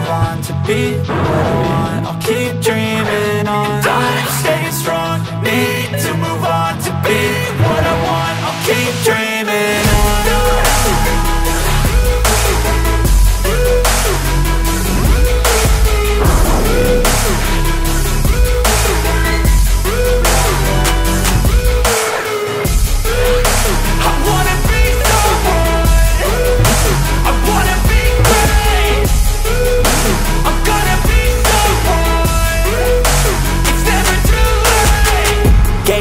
move on to be what I want. I'll keep dreaming on